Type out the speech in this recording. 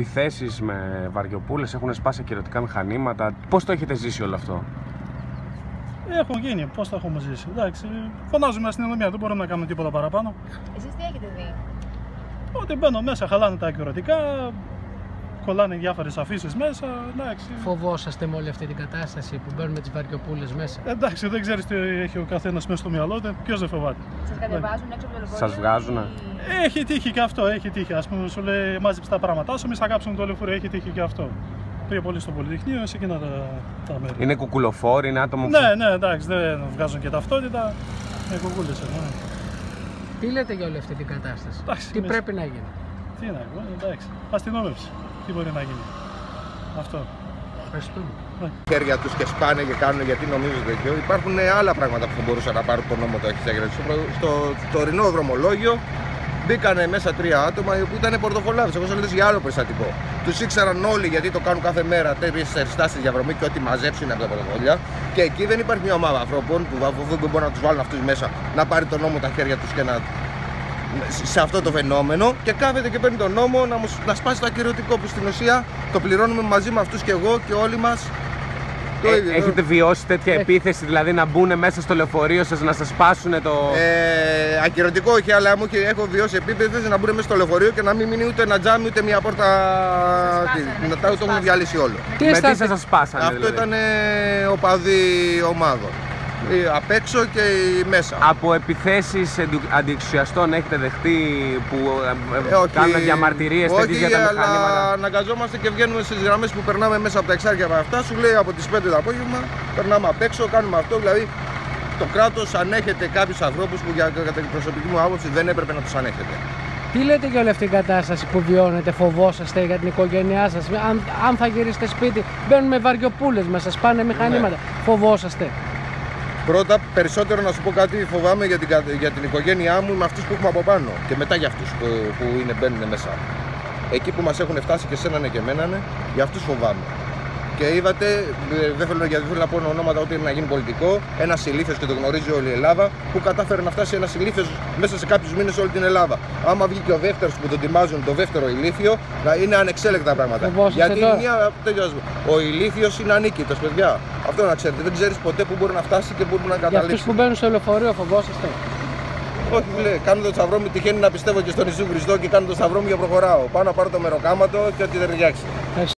Επιθέσεις με βαριοπούλες, έχουν σπάσει ακυρωτικά μηχανήματα. Πώς το έχετε ζήσει όλο αυτό, Έχουν γίνει, πώς τα έχουμε ζήσει. Εντάξει, φωνάζουμε αστυνομία, δεν μπορούμε να κάνουμε τίποτα παραπάνω. Εσείς τι έχετε δει; Ότι μπαίνω μέσα, χαλάνε τα ακυρωτικά, κολλάνε διάφορες αφήσεις μέσα. Εντάξει. Φοβόσαστε με όλη αυτή την κατάσταση που μπαίνουν με τις βαρκιοπούλε μέσα; Εντάξει, δεν ξέρεις τι έχει ο καθένας μέσα στο μυαλό του, ποιος δεν φοβάται. Σας κατεβάζουν έξω από το λεωφορείο. Σας βγάζουνε; ή- Έχει τύχει και αυτό, έχει τύχει. Α πούμε, σου λέει μάζεψε τα πράγματά σου, μη θα κάψουν το λεωφορείο, έχει τύχει και αυτό. Πήγε πολύ στο Πολυτεχνείο, σε εκείνα τα, τα μέρη. Είναι κουκουλοφόροι, είναι άτομο που. Ναι, ναι, εντάξει, δεν βγάζουν και ταυτότητα. Με κουκούλε ναι. Τι λέτε για όλη αυτή την κατάσταση, Εντάξει, τι εμείς- πρέπει να γίνει; Τι να πω, εντάξει. Αστυνόμευση. Τι μπορεί να γίνει; Αυτό. Ευχαριστούμε. χέρια τους και σπάνε και κάνουν γιατί νομίζουν τέτοιο. Υπάρχουν άλλα πράγματα που θα μπορούσαν να πάρουν το νόμο το έχεις έγραψε. Στο, στο τωρινό δρομολόγιο μπήκανε μέσα τρία άτομα που ήταν πορτοφολάδες. Εγώ σα λέω για άλλο περιστατικό. Τους ήξεραν όλοι γιατί το κάνουν κάθε μέρα τέτοιες αριστάσει διαδρομή και ό,τι μαζέψουν από τα πορτοφόλια. Και εκεί δεν υπάρχει μια ομάδα ανθρώπων που αφού δεν μπορούν να τους βάλουν αυτούς μέσα να πάρει το νόμο τα χέρια τους και να σε αυτό το φαινόμενο και κάθεται και παίρνει τον νόμο να, μου, να σπάσει το ακυρωτικό που στην ουσία το πληρώνουμε μαζί με αυτούς και εγώ και όλοι μας το Ε, ίδιο. έχετε βιώσει τέτοια Ε. επίθεση, δηλαδή να μπουν μέσα στο λεωφορείο σας να σας σπάσουν το. Ε, ακυρωτικό όχι, αλλά μου έχει- έχω βιώσει επίπεδες να μπουν μέσα στο λεωφορείο και να μην μείνει ούτε ένα τζάμι ούτε μια πόρτα. Σας Τι- σπάσανε, Να σας τα το έχουν σπάσανε. διαλύσει όλο. Τι με τι αισθάνεστε, σας σπάσανε, Αυτό δηλαδή; ήταν ε, οπαδοί ομάδων. Ε, Απ' έξω και η μέσα. Από επιθέσεις αντιεξουσιαστών έχετε δεχτεί που ε, Ε, όχι, κάνουν διαμαρτυρίες όχι, τέτοιε για τα αλλά μηχανήματα; αναγκαζόμαστε και βγαίνουμε στις γραμμές που περνάμε μέσα από τα εξάρια από αυτά. Σου λέει από τις 5 το απόγευμα, περνάμε απ' έξω, κάνουμε αυτό. Δηλαδή το κράτος ανέχεται κάποιους ανθρώπους που για, κατά την προσωπική μου άποψη δεν έπρεπε να τους ανέχεται. τι λέτε για όλη αυτή την κατάσταση που βιώνετε, φοβόσαστε για την οικογένειά σας; Αν, αν θα γυρίσετε σπίτι, μπαίνουν με βαρκιοπούλε μέσα, σπάνε μηχανήματα. Φοβόσαστε. Πρώτα, περισσότερο να σου πω κάτι, φοβάμαι για την, κα- για την οικογένειά μου με αυτούς που έχουμε από πάνω και μετά για αυτούς που, που είναι, μπαίνουν μέσα. Εκεί που μας έχουν φτάσει και σένανε και μένανε, για αυτούς φοβάμαι. Και είδατε, ε, δεν θέλω, γιατί δεν θέλω να πω ονόματα ούτε να γίνει πολιτικό, ένα ηλίθιο και το γνωρίζει όλη η Ελλάδα, που κατάφερε να φτάσει ένα ηλίθιο μέσα σε κάποιους μήνες όλη την Ελλάδα. Άμα βγει και ο δεύτερος που τον τιμάζουν, το δεύτερο ηλίθιο, να είναι ανεξέλεκτα πράγματα. Φοβόσαστε γιατί τώρα. μια, τέτοιο, ας πούμε, ο ηλίθιος είναι ανίκητος, παιδιά. Αυτό να ξέρετε. Δεν ξέρεις ποτέ που μπορεί να φτάσει και πού μπορεί να Για καταλήξει. αυτού που μπαίνουν στο λεωφορείο, φοβόσαστε. Όχι, φίλε, κάνω το σταυρό μου. Τυχαίνει να πιστεύω και στον Ιησού Χριστό και κάνω το σταυρό μου και προχωράω. Πάω να πάρω το μεροκάματο και ό,τι δεν ταιριάξει.